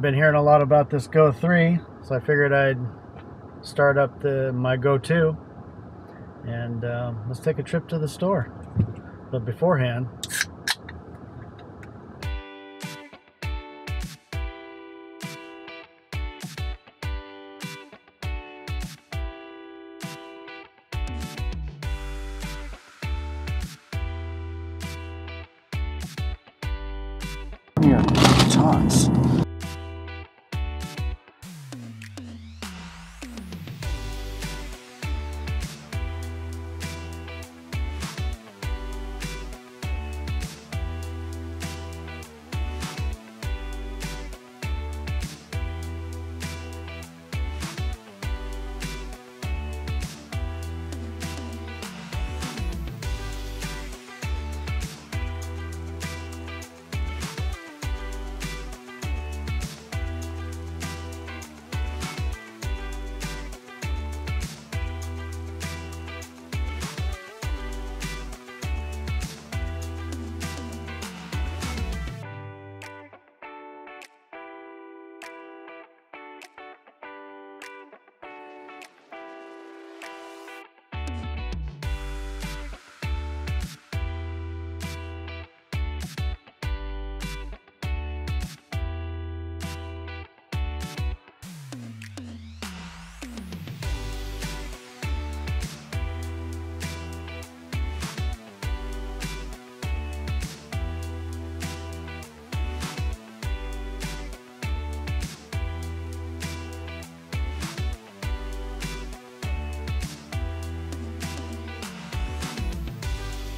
been hearing a lot about this Go 3, so I figured I'd start up the my Go 2 and uh, let's take a trip to the store. But beforehand, Here, tons.